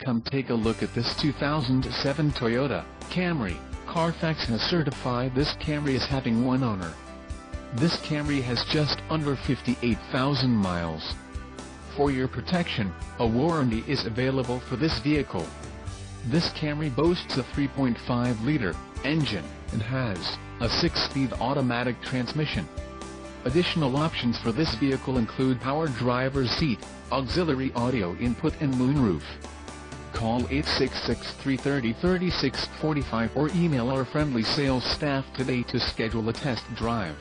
Come take a look at this 2007 Toyota Camry. Carfax has certified this Camry as having one owner. This Camry has just under 58,000 miles. For your protection, a warranty is available for this vehicle. This Camry boasts a 3.5-liter engine and has a 6-speed automatic transmission. Additional options for this vehicle include power driver's seat, auxiliary audio input and moonroof. Call 866-330-3645 or email our friendly sales staff today to schedule a test drive.